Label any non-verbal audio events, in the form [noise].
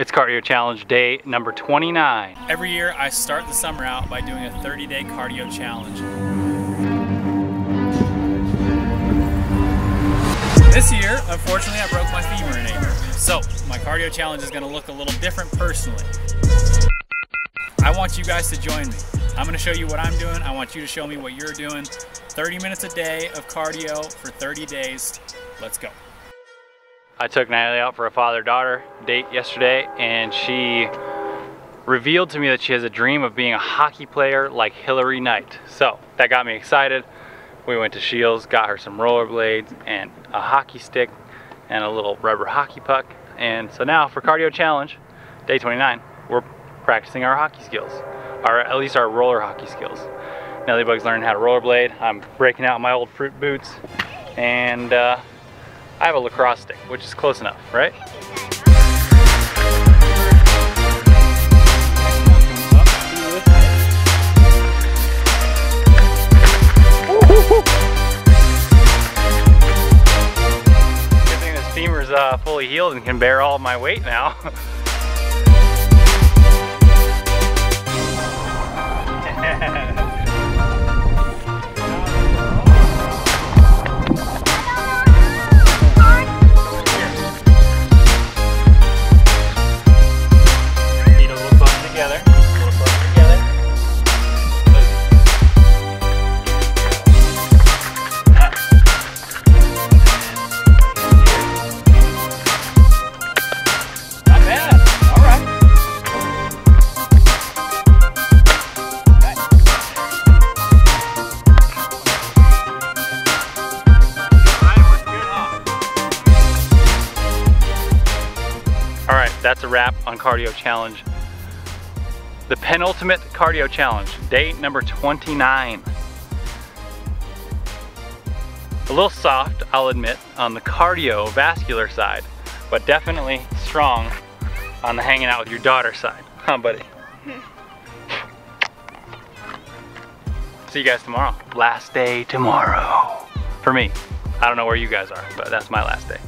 It's cardio challenge day number 29. Every year I start the summer out by doing a 30 day cardio challenge. This year, unfortunately, I broke my femur in April. So my cardio challenge is gonna look a little different personally. I want you guys to join me. I'm gonna show you what I'm doing. I want you to show me what you're doing. 30 minutes a day of cardio for 30 days. Let's go. I took Natalie out for a father-daughter date yesterday and she revealed to me that she has a dream of being a hockey player like Hilary Knight. So that got me excited. We went to Scheels, got her some rollerblades and a hockey stick and a little rubber hockey puck. And so now for cardio challenge, day 29, we're practicing our hockey skills, or at least our roller hockey skills. Nellie Bug's learning how to rollerblade. I'm breaking out my old fruit boots and uh, I have a lacrosse stick, which is close enough, right? Good thing this femur's uh, fully healed and can bear all my weight now. [laughs] that's a wrap on cardio challenge. The penultimate cardio challenge, day number 29. A little soft, I'll admit, on the cardiovascular side, but definitely strong on the hanging out with your daughter side. [laughs] Huh, buddy? [laughs] See you guys tomorrow. Last day tomorrow. For me. I don't know where you guys are, but that's my last day.